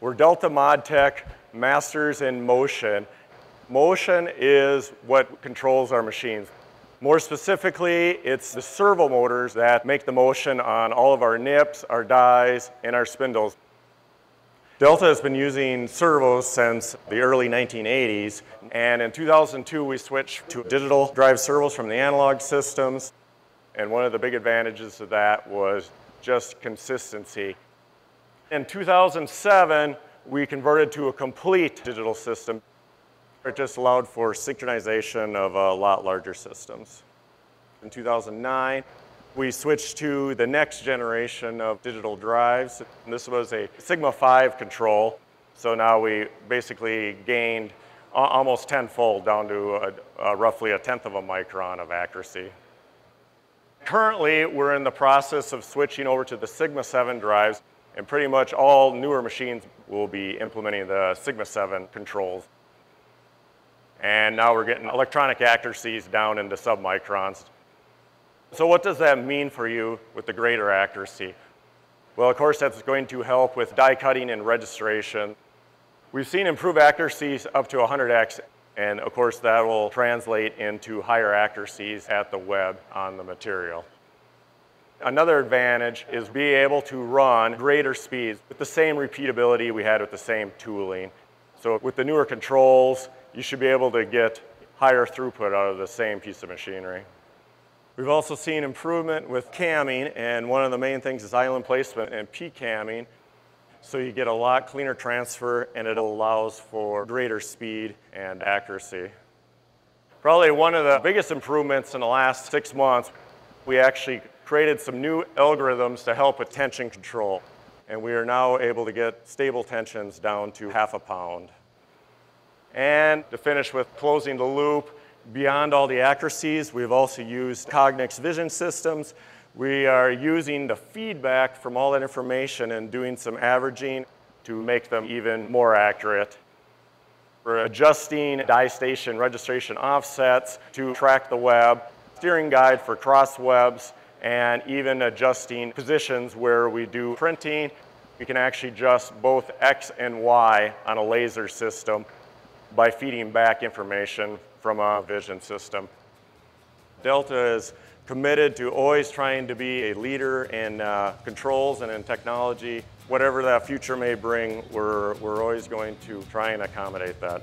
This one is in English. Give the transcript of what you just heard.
We're Delta ModTech Masters in Motion. Motion is what controls our machines. More specifically, it's the servo motors that make the motion on all of our nips, our dies, and our spindles. Delta has been using servos since the early 1980s, and in 2002 we switched to digital drive servos from the analog systems, and one of the big advantages of that was just consistency. In 2007, we converted to a complete digital system. It just allowed for synchronization of a lot larger systems. In 2009, we switched to the next generation of digital drives. This was a Sigma 5 control. So now we basically gained almost tenfold down to a, a roughly a tenth of a micron of accuracy. Currently, we're in the process of switching over to the Sigma 7 drives, and pretty much all newer machines will be implementing the Sigma 7 controls. And now we're getting electronic accuracies down into submicrons. So what does that mean for you with the greater accuracy? Well, of course, that's going to help with die cutting and registration. We've seen improved accuracies up to 100x, and of course, that will translate into higher accuracies at the web on the material. Another advantage is being able to run greater speeds with the same repeatability we had with the same tooling. So with the newer controls, you should be able to get higher throughput out of the same piece of machinery. We've also seen improvement with camming, and one of the main things is island placement and P-camming. So you get a lot cleaner transfer, and it allows for greater speed and accuracy. Probably one of the biggest improvements in the last six months, we actually created some new algorithms to help with tension control. And we are now able to get stable tensions down to half a pound. And to finish with closing the loop, beyond all the accuracies, we've also used Cognex vision systems. We are using the feedback from all that information and doing some averaging to make them even more accurate. We're adjusting die station registration offsets to track the web, steering guide for cross webs, and even adjusting positions where we do printing. We can actually adjust both X and Y on a laser system by feeding back information from a vision system. Delta is committed to always trying to be a leader in uh, controls and in technology. Whatever that future may bring, we're, we're always going to try and accommodate that.